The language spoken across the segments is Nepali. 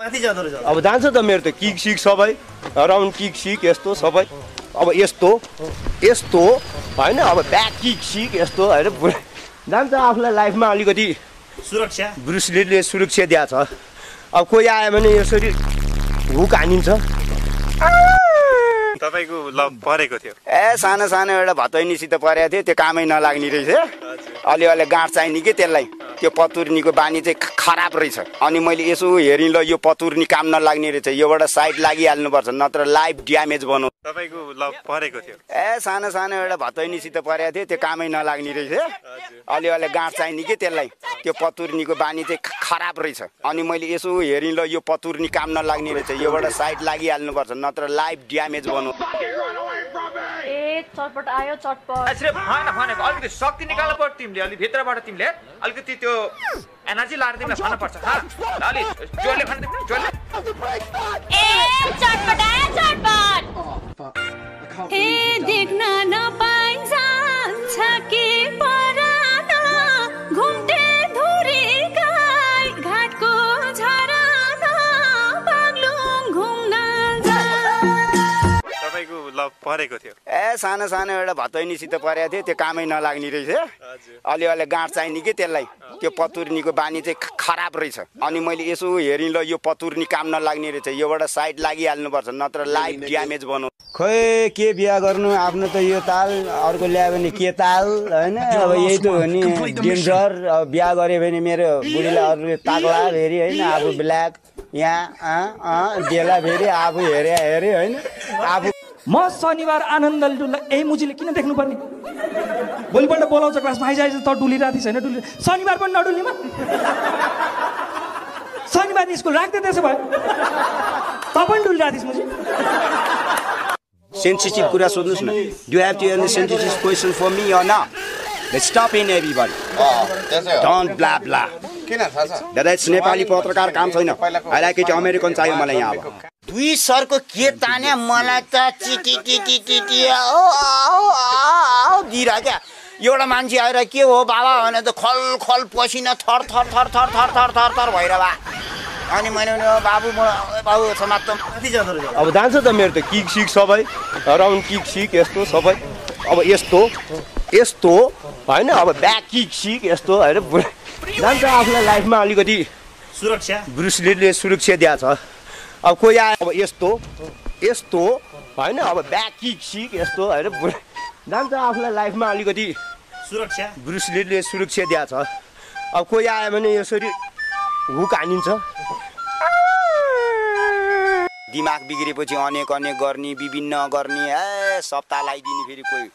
माथि जाँदो रहेछ अब जान्छ त मेरो त किक सिक सबै राउन्ड किक सिक यस्तो सबै। अब यस्तो यस्तो होइन अब ब्याक किक सिक यस्तो होइन पुरै। जान्छ आफूलाई लाइफमा अलिकति सुरक्षा। ब्रुसलीले सुरक्षा दिएको छ। अब कोही आयो भने यसरी हुक हानिन्छ। तपाईँको लभ परेको थियो। ए सानो सानो एउटा भतैनीसित परेको थियो त्यो कामै नलाग्ने रहेछ। अलिअलि गाँठ चाहिने कि त्यसलाई? त्यो पतुर्नीको बानी चाहिँ खराब रहेछ। अनि मैले यसो हेरेँ ल यो पतुर्नी काम नलाग्ने रहेछ। योबाट साइड लागिहाल्नुपर्छ नत्र लाइफ ड्यामेज बनाउ तपाईँको परेको थियो। ए सानो सानो एउटा भतैनीसित परेको थियो त्यो कामै नलाग्ने रहेछ। अलिअलि गाँठ चाहिने कि त्यसलाई? त्यो पतुर्नीको बानी चाहिँ खराब रहेछ। अनि मैले यसो हेरेँ ल यो पतुर्नी काम नलाग्ने रहेछ। योबाट साइड लागिहाल्नुपर्छ नत्र लाइफ ड्यामेज बनाउ ए चटपट आयो चटपट। भएन अलिकति शक्ति निकाल्नु पर्छ तिमीले। अलिक भित्रबाट तिमीले अलिकति त्यो एनर्जी लाएर तिमीलाई खानु पर्छ। जोडले खानु तिमीले जोडले। ए चटपट आयो चटपट। ए देख्न नपाइन्छ के परानो घुम्टे धुरी गाई घाटको झरानो बाग्लुङ घुम्न जा। तपाईँको लभ परेको थियो। सानो सानो एउटा भतैनीसित परेको थियो त्यो कामै नलाग्ने रहेछ। अलिअलि गाँठ चाहिने कि त्यसलाई त्यो पतुर्नीको बानी चाहिँ खराब रहेछ। अनि मैले यसो हेरेँ ल यो पतुर्नी काम नलाग्ने रहेछ। योबाट साइड लागिहाल्नुपर्छ नत्र लाइफ ड्यामेज बनाउ खोइ के बिहा गर्नु? आफ्नो त यो ताल अर्को ल्यायो भने के ताल होइन? अब यही त हो नि डेन्जर। अब बिहा गऱ्यो भने मेरो बुढीलाई अरूले ताक्ला फेरि होइन? आफू ब्ल्याक यहाँ अँ अँ डेला फेरि आफू हेरे हेरे होइन? आफू म शनिबार आनन्द डुल्दा ए मुजीले किन देख्नुपर्ने? भोलिपल्ट बोलाउँछ क्लासमा आइसकेपछि त डुलिरहेको थिएछ होइन डुलि शनिबार पनि नडुल्नेमा शनिबार स्कुल राख्दै त्यसो भए। त पनि डुलिरहेको थिइस् मुजी। सेन्सिटिभ कुरा सोध्नुहोस् न। Do have to any sensitive question for me or no stop in everybody don't blah blah दादा नेपाली पत्रकार काम छैन। अहिले केटी अमेरिकन चाहियो मलाई यहाँ अब। दुई सरको के तान्या? मलाई त चिटी टिटी टिटी दिइरह क्या? एउटा मान्छे आएर के हो बाबा भने त खल खल पसिना थर थर थर थर थर थर थर थर भएर बा। अनि मैले भने "ओ बाबु म बाबु रहेछ अब जान्छ त मेरो त किक सिक सबै। राउन्ड किक सिक यस्तो सबै। अब यस्तो यस्तो होइन? अब ब्याक किक सिक यस्तो होइन? जान्छ आफूलाई लाइफमा अलिकति सुरक्षा। ब्रुसलीले सुरक्षा दिएको छ। अब कोही आयो अब यस्तो यस्तो होइन अब ब्याक सिक यस्तो होइन जान्छ आफूलाई लाइफमा अलिकति सुरक्षा। ब्रुसलीले सुरक्षा दिएको छ अब कोही आयो भने यसरी हुक हानिन्छ। दिमाग बिग्रेपछि अनेक अनेक गर्ने विभिन्न गर्ने ए सप्ताह लगाइदिने फेरि कोही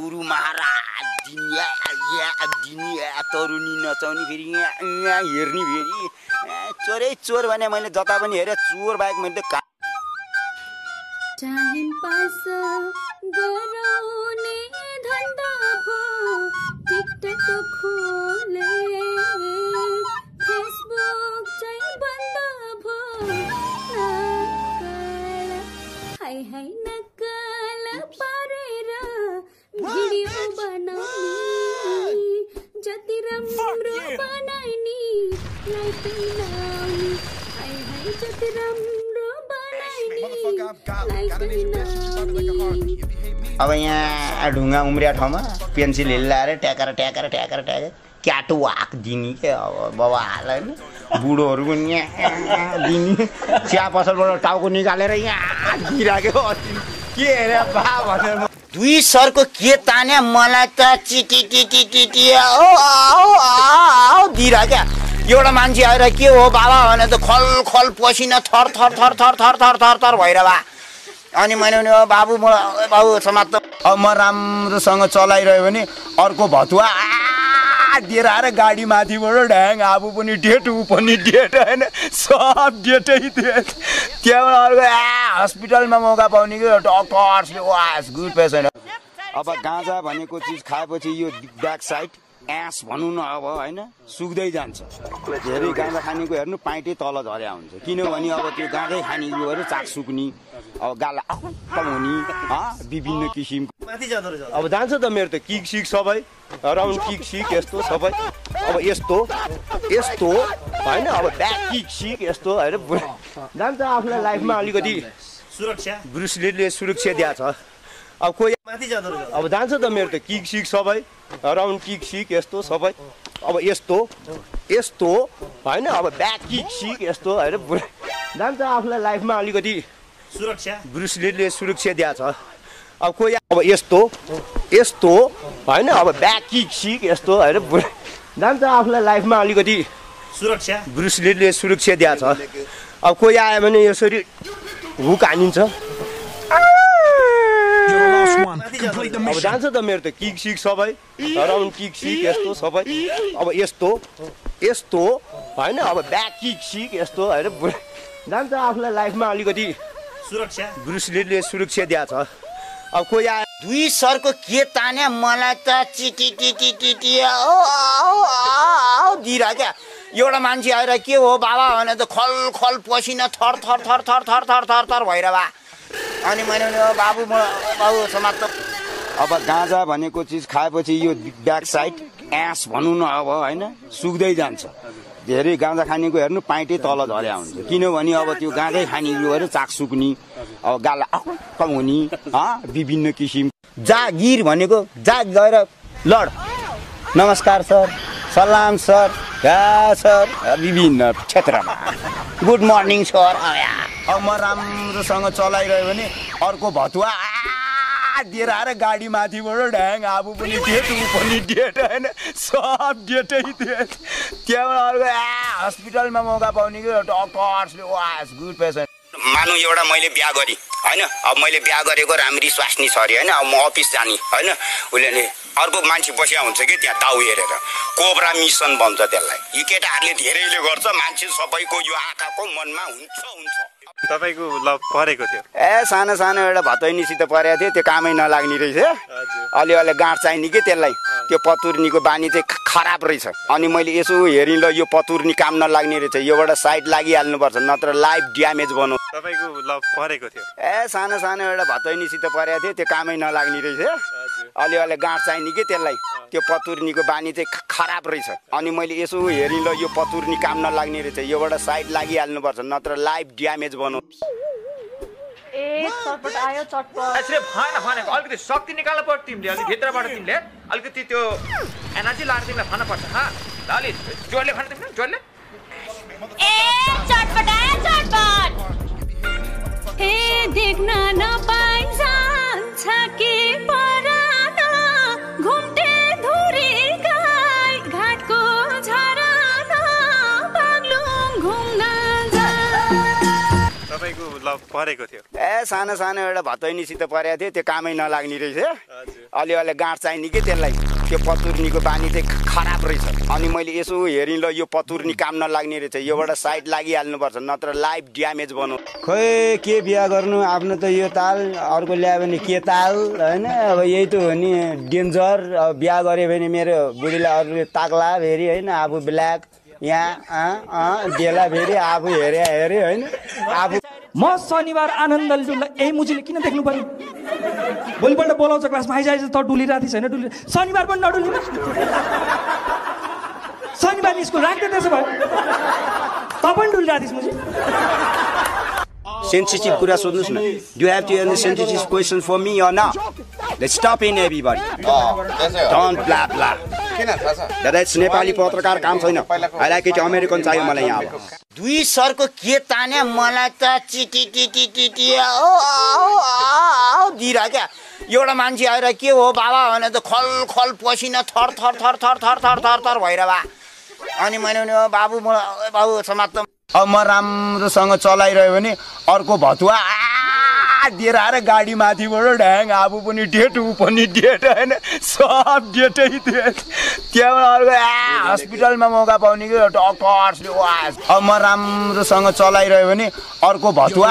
गुरु महाराज दिने तरुनी नचाउने फेरि यहाँ यहाँ हेर्ने फेरि। चोरै चोर भने मैले जता पनि हेरेँ चोर बाहेक मैले त पास हाई हाई जति राम्रो अब यहाँ ढुङ्गा उम्रिया ठाउँमा पेन्सिल हिल्लाएर ट्याकेर ट्याकेर ट्याकेर ट्याकेर क्याटो वाक दिने क्या अब बाबाहरूलाई होइन बुढोहरू पनि यहाँ दिने चिया पसलबाट टाउको निकालेर यहाँ दिइराख्यो के हेरे बा भनेर दुई सरको के तान्या? मलाई त चिटी टिटी टिटी क्या? एउटा मान्छे आएर के हो बाबा भने त खल खल पसिना थर थर थर थर थर थर थर थर भएर बा। अनि मैले भने "ओ बाबु म बाबु समाप्त अब म राम्रोसँग चलाइरह्यो भने अर्को भतुवा दिएर आएर गाडी माथिबाट ढ्याङ आफू पनि डेट ऊ पनि डेट होइन? सब डेटै डेट त्यहाँबाट अर्को आ हस्पिटलमा मौका पाउने कि? डक्टर्सले वास गुड पेसेन्ट। अब गाँजा भनेको चिज खाएपछि यो ब्याक साइड एस भनौँ न अब होइन सुक्दै जान्छ। धेरै गाँजा खानेको हेर्नु पाइँटै तल झर्या हुन्छ। किनभने अब त्यो गाँजै खानेको गएर चाक सुक्ने अब गाला हुने हँ, विभिन्न किसिमको। अब जान्छ त मेरो त किक सिक सबै राउन्ड किक सिक यस्तो सबै। अब यस्तो यस्तो होइन अब ब्याक किक सिक यस्तो होइन जान्छ आफूलाई लाइफमा अलिकति सुरक्षा। ब्रुसलीले सुरक्षा दिएको छ। अब कोही अब जान्छ त मेरो त किक सिक सबै राउन्ड किक सिक यस्तो सबै। अब यस्तो यस्तो होइन? अब ब्याक किक सिक यस्तो होइन? जान्छ आफूलाई लाइफमा अलिकति सुरक्षा। ब्रुसलीले सुरक्षा दिएको छ। अब कोही अब यस्तो यस्तो होइन? अब ब्याक किक सिक यस्तो होइन? जान्छ आफूलाई लाइफमा अलिकति सुरक्षा। ब्रुसलीले सुरक्षा दिएको छ। अब कोही आयो भने यसरी हुक हानिन्छ। अब जान्छ त मेरो त किक सिक सबै। राउन्ड किक सिक यस्तो सबै। अब यस्तो यस्तो होइन? अब ब्याक किक सिक यस्तो होइन? जान्छ आफूलाई लाइफमा अलिकति सुरक्षा। ब्रुसलीले सुरक्षा दिएको छ। अब कोही आयो दुई सरको के तान्या? मलाई त चिटी टिटी दिइरह क्या। एउटा मान्छे आएर के हो बाबा भने त खल खल पसिना थर थर थर थर थर थर थर थर भएर बा। अनि मैले भने "ओ बाबु म बाबु समात्त अब गाँजा भनेको चिज खाएपछि यो ब्याक साइड एस भनौँ न अब होइन? सुक्दै जान्छ। धेरै गाँजा खानेको हेर्नु पाइँटै तल झर्या हुन्छ। किनभने अब त्यो गाँजै खानेको हेर्नु चाक सुक्ने अब गाला अक्क हुने विभिन्न किसिम। जागिर भनेको जा गएर लड। नमस्कार सर। सलाम सर। Yeah sir. विभिन्न क्षेत्रमा। Good morning sir. अब म राम्रोसँग चलाइरह्यो भने अर्को भतुवा। दिएर आएर गाडी माथिबाट ढ्याङ आफू पनि डेट ऊ पनि डेट होइन? सब डेटै डेट। त्यहाँबाट अर्को आ हस्पिटलमा मौका पाउने कि डक्टर्सले वास गुड पेसेन्ट। मानु एउटा मैले बिहा गरेँ होइन? अब मैले बिहा गरेको राम्री स्वास्नी छ अरे होइन? अब म अफिस जाने होइन? उसले अर्को मान्छे बसिया हुन्छ कि त्यहाँ ताउ हेरेर। कोब्रा मिसन भन्छ त्यसलाई। यी केटाहरूले धेरैले गर्छ मान्छे सबैको यो आँखाको मनमा हुन्छ हुन्छ। तपाईँको ल परेको थियो। ए सानो सानो एउटा भतैनीसित परेको थियो त्यो कामै नलाग्ने रहेछ। अलि अलि गाँठ चाहिने कि त्यसलाई? त्यो पतुर्नीको बानी चाहिँ खराब रहेछ। अनि मैले यसो हेरेँ ल यो पतुर्नी काम नलाग्ने रहेछ। योबाट साइड लागिहाल्नुपर्छ नत्र लाइफ ड्यामेज बनाउ तपाईँको ल परेको थियो। ए सानो सानो एउटा भतैनीसित परेको थियो त्यो कामै नलाग्ने रहेछ। अलि अलि गाँठ चाहिने कि त्यसलाई? त्यो पतुर्नीको बानी चाहिँ खराब रहेछ। अनि मैले यसो हेरेँ ल यो पतुर्नी काम नलाग्ने रहेछ। योबाट साइड लागिहाल्नुपर्छ नत्र लाइफ ड्यामेज बनाउ भएन भनेको अलिकति शक्ति निकाल्नु पर्छ तिमीले। अलिक भित्रबाट तिमीले। अलिकति त्यो एनर्जी लाएर तिमीलाई खानु पर्छ हा? ल अलि जोडले खानु तिमीले जोडले। परेको थियो। ए सानो सानो एउटा भतैनीसित परेको थियो त्यो कामै नलाग्ने रहेछ अलि अलि गाँठ चाहिने कि त्यसलाई? त्यो पतुर्नीको बानी चाहिँ खराब रहेछ। अनि मैले यसो हेरेँ ल यो पतुर्नी काम नलाग्ने रहेछ। योबाट साइड लागिहाल्नुपर्छ नत्र लाइफ ड्यामेज बनाउ खोइ के बिहा गर्नु? आफ्नो त यो ताल अर्को ल्यायो भने के ताल? होइन अब यही त हो नि डेन्जर। अब बिहा गऱ्यो भने मेरो बुढीलाई अरूले ताक्ला फेरि होइन आफू ब्ल्याक यहाँ अँ अँ देला फेरि आफू हेरे हेऱ्यो होइन आफू म शनिबार आनन्दले यही मुजीले किन देख्नु पर्ने भोलिपल्ट बोलाउँछ क्लासमा आइज आइज त डुलिरहेको थिएछ होइन डुलि शनिबार पनि नडुलिनु शनिबार स्कुल राख्दै त्यसो भए। त पनि डुलिरहेको थिएछ मुजी। सेन्सिटिभ कुरा सोध्नुहोस् न। Do have to and sensitive question for me or no let's stop in everybody don't blah blah दादा नेपाली पत्रकार काम छैन। अहिले केटी अमेरिकन चाहियो मलाई यहाँ अब। दुई सरको के तान्या? मलाई त चिटी टिटी टिटी दिइरह क्या। एउटा मान्छे आएर के हो बाबा भने त खल खल पसिना थर थर थर थर थर थर थर थर भएर बा। अनि मैले भने "ओ बाबु म बाबु समात्त अब म राम्रोसँग चलाइरह्यो भने अर्को भतुवा आ दिएर आएर गाडी माथिबाट ढ्याङ आफू पनि डेट ऊ पनि डेट होइन? सब डेटै डेट त्यहाँबाट अर्को आ हस्पिटलमा मौका पाउने कि डक्टर्सले वास अब म राम्रोसँग चलाइरह्यो भने अर्को भतुवा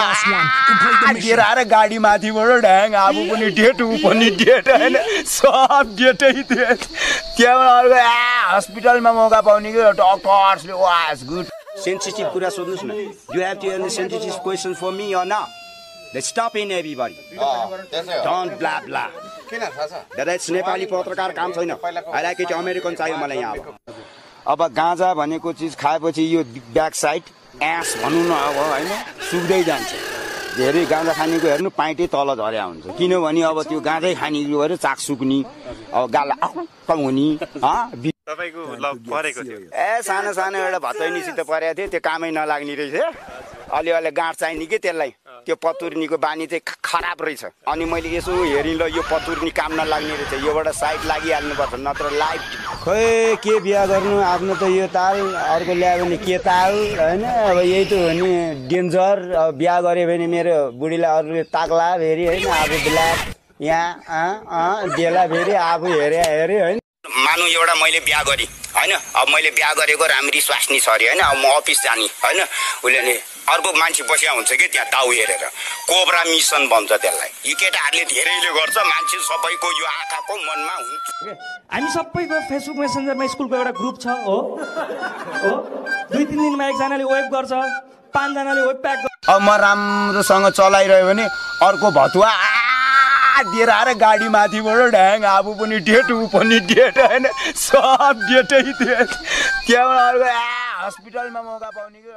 दिएर आएर गाडी माथिबाट ढ्याङ आफू पनि डेट ऊ पनि डेट होइन? सब डेटै डेट त्यहाँबाट अर्को आ हस्पिटलमा मौका पाउने कि डक्टर्सले वास गुड। सेन्सिटिभ कुरा सोध्नुहोस् न। You have to and sensitive question for me or no let's stop in everybody don't blah blah दादा इट्स नेपाली पत्रकार काम छैन। अहिले केटी अमेरिकन चाहियो मलाई यहाँ अब। अब गाँजा भनेको चिज खाएपछि यो ब्याक साइड एस भनौँ न अब होइन? सुक्दै जान्छ। धेरै गाँजा खानेको हेर्नु पाइँटै तल झर्या हुन्छ। किनभने अब त्यो गाँजै खाने भएर चाक सुक्ने अब गाला अक्क हुने हँ, बि- तपाईँको ल परेको थियो। ए सानो सानो एउटा भतैनीसित परेको थियो। त्यो कामै नलाग्ने रहेछ अलि अलि गाँठ चाहिने कि त्यसलाई? त्यो पतुर्नीको बानी चाहिँ खराब रहेछ। अनि मैले यसो हेरेँ ल यो पतुर्नी काम नलाग्ने रहेछ। योबाट साइड लागिहाल्नुपर्छ नत्र लाइट। खोइ के बिहा गर्नु? आफ्नो त यो ताल अर्को ल्यायो भने के ताल? होइन अब यही त हो नि डेन्जर। अब बिहा गऱ्यो भने मेरो बुढीलाई अरूले ताक्ला फेरि होइन अब ब्ल्याक यहाँ अँ, अँ, देला फेरि आफू हेरे हेरे होइन। मानु एउटा मैले बिहा गरेँ। होइन? अब मैले बिहा गरेको राम्री स्वास्नी छ अरे होइन? अब म अफिस जाने होइन? उसले नि अर्को मान्छे बसिया हुन्छ कि त्यहाँ दाउ हेरेर। कोब्रा मिसन भन्छ त्यसलाई। यी केटाहरूले धेरैले गर्छ मान्छे सबैको यो आँखाको मनमा हुन्छ। हामी सबैको फेसबुक मेसेन्जरमा स्कुलको एउटा ग्रुप छ हो? हो? दुई तिन दिनमा एकजनाले वेब गर्छ पाँचजनाले वेब प्याक अब म राम्रोसँग चलाइरह्यो भने अर्को भतुवा आ दिएर आएर गाडी माथिबाट ढ्याङ आफू पनि डेट ऊ पनि डेट होइन? सब डेटै डेट त्यहाँबाट अर्को आ हस्पिटलमा मौका पाउने कि